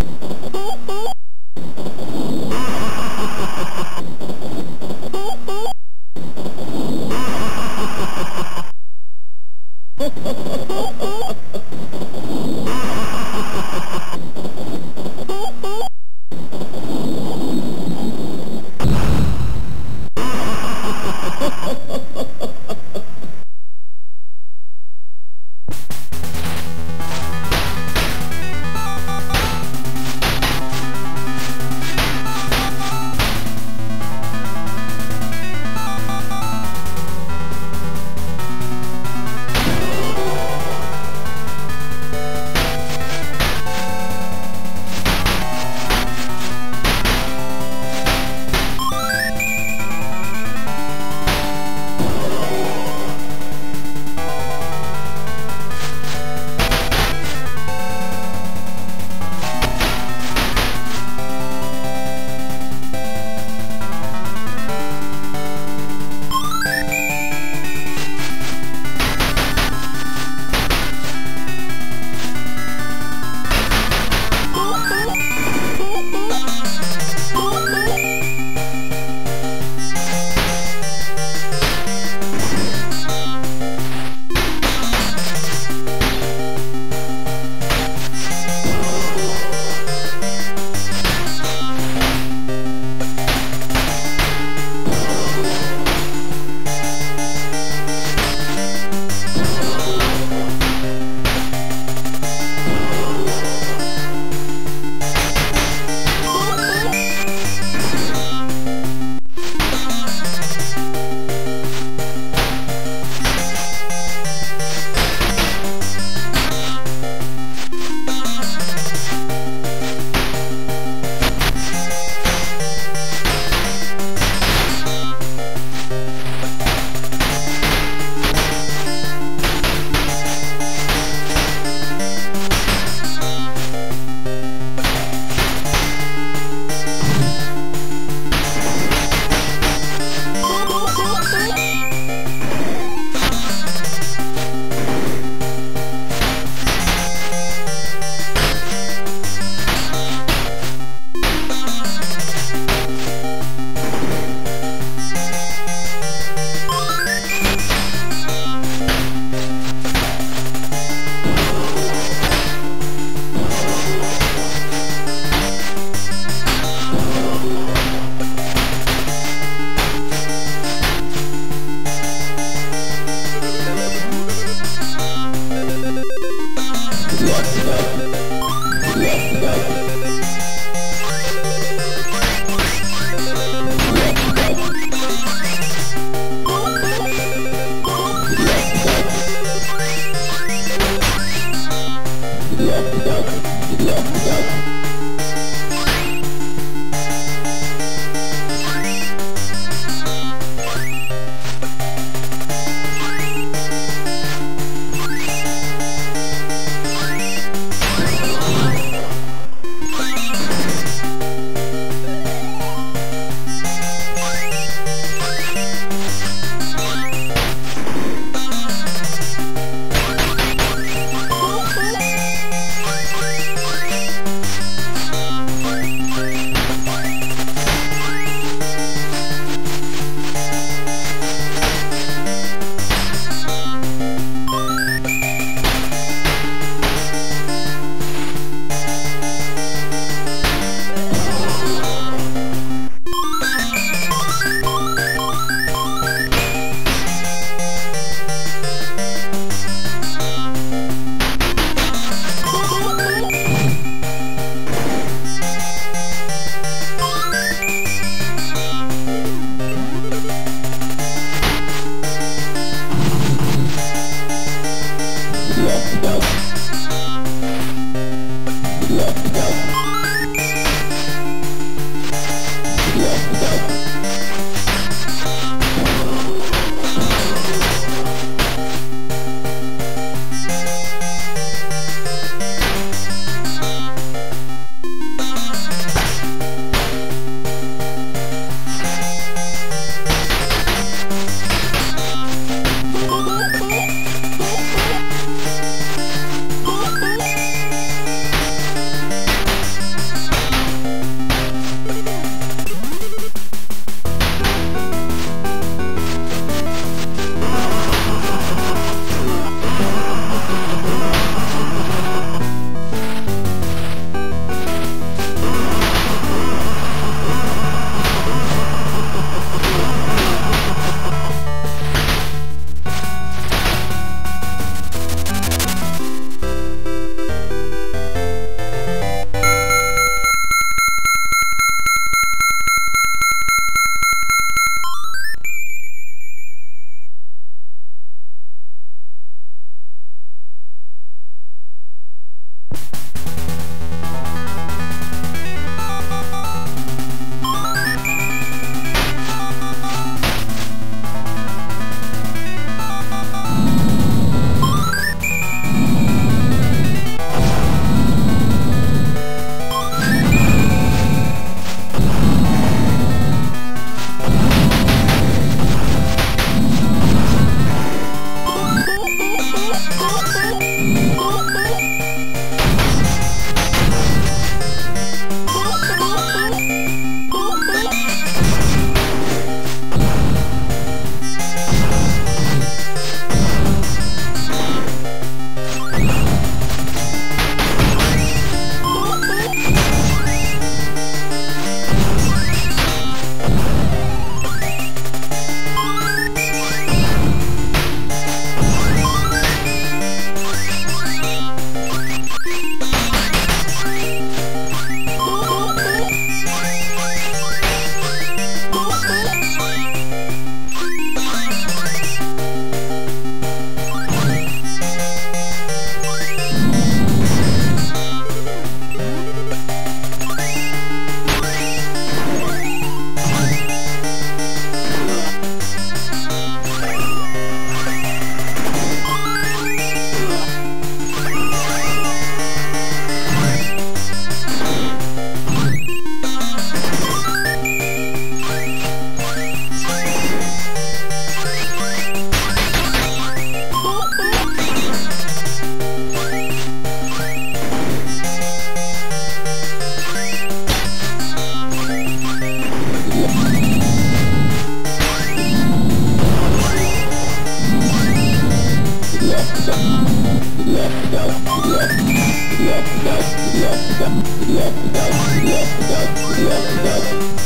Boop boop!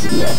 「Yeah.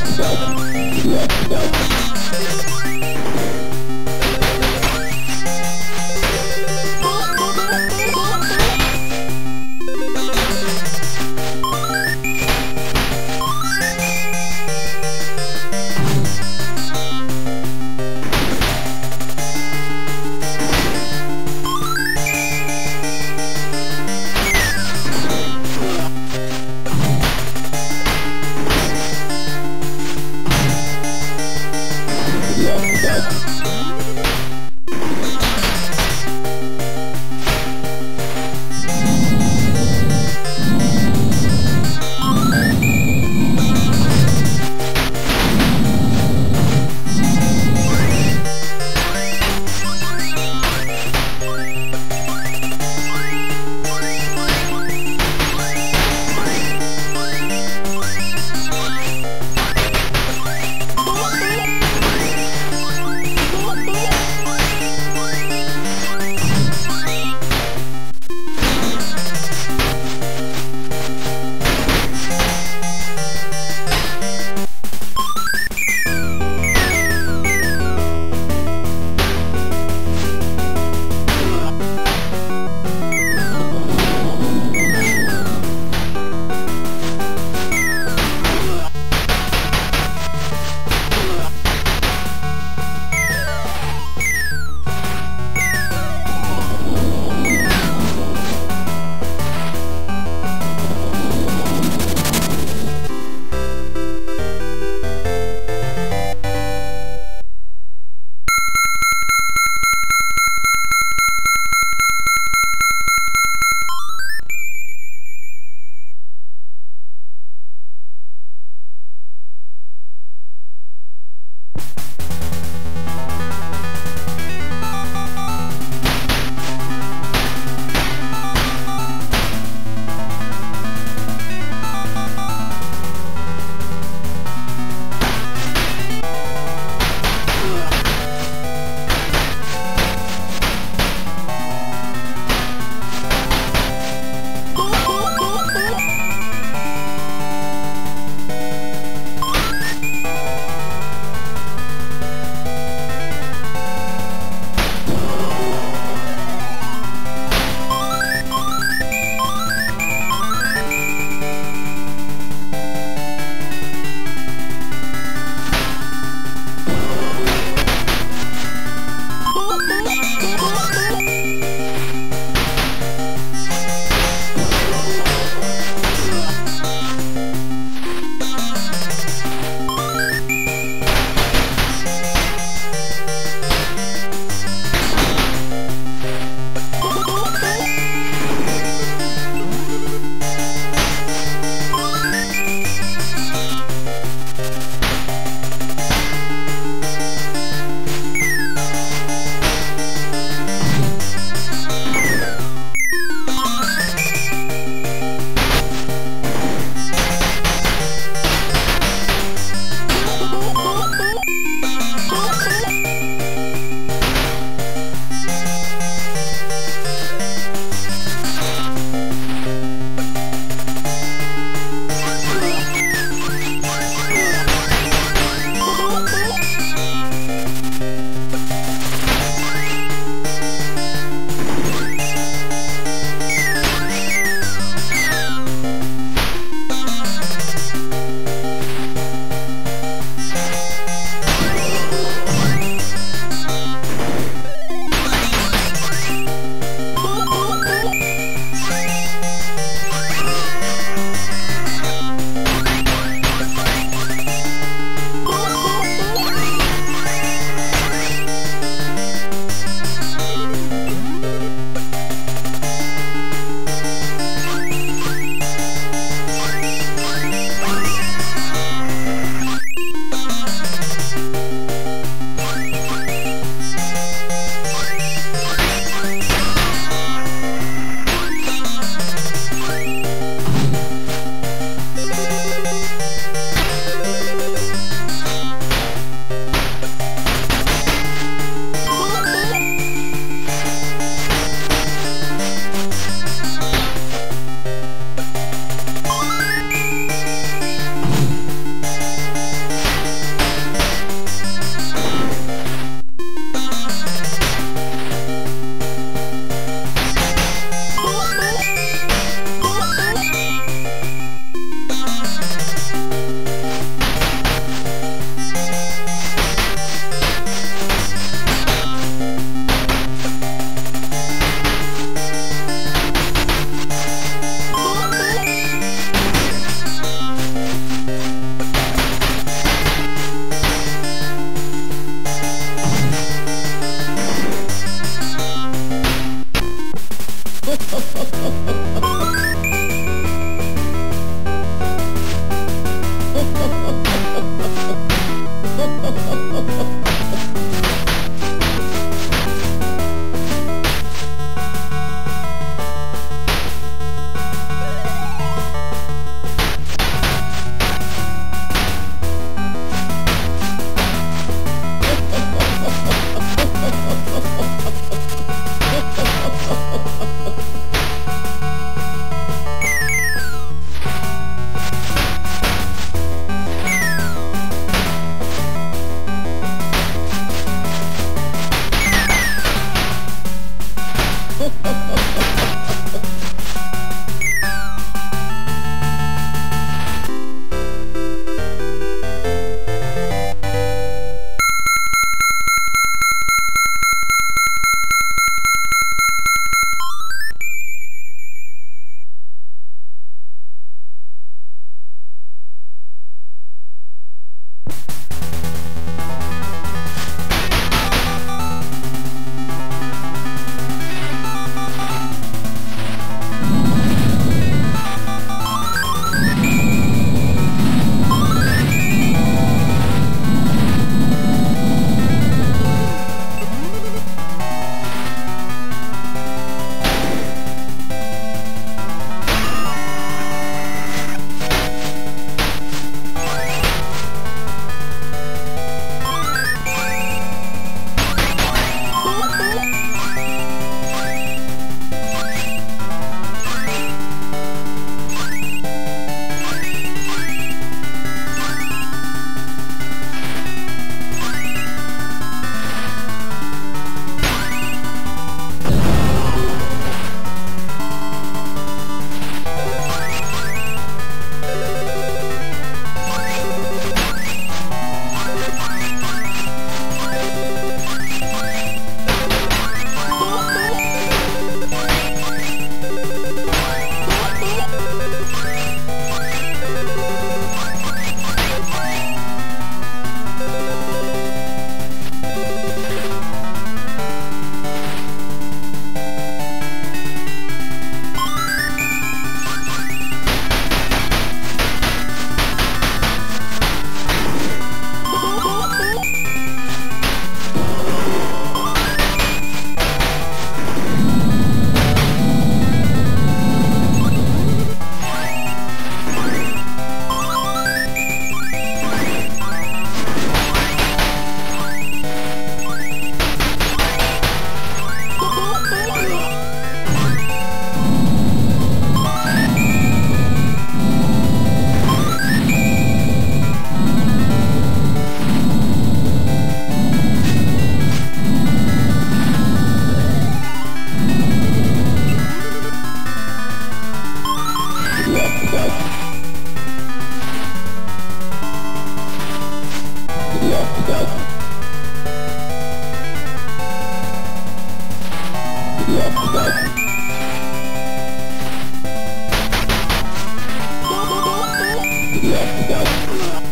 Yeah.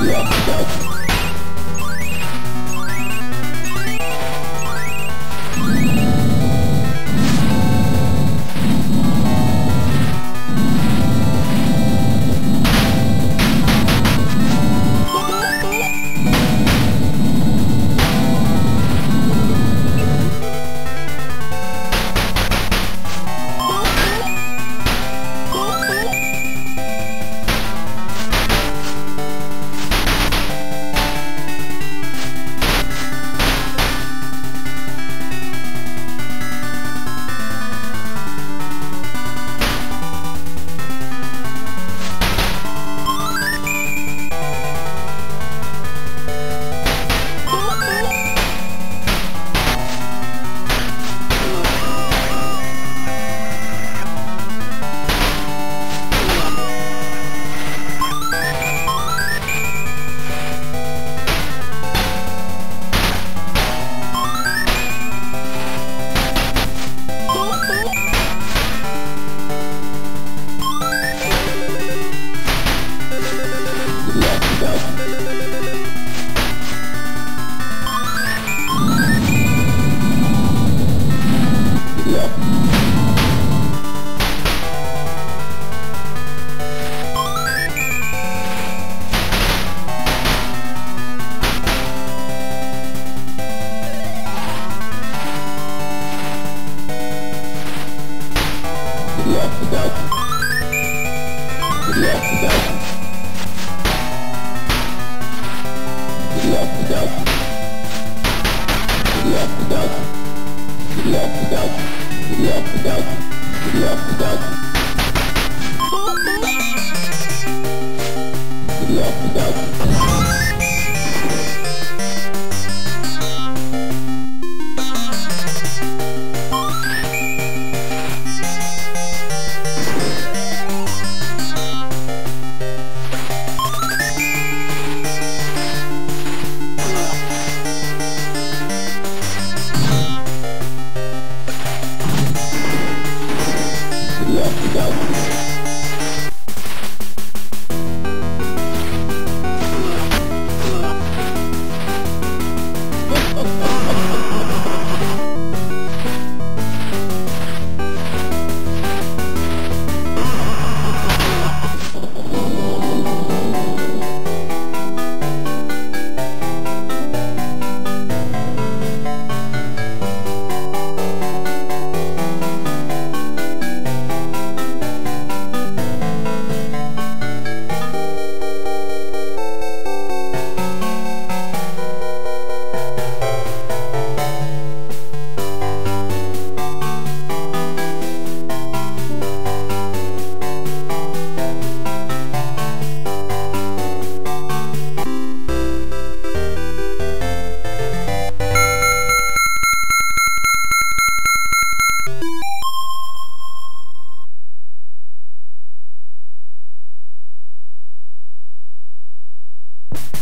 Yeah.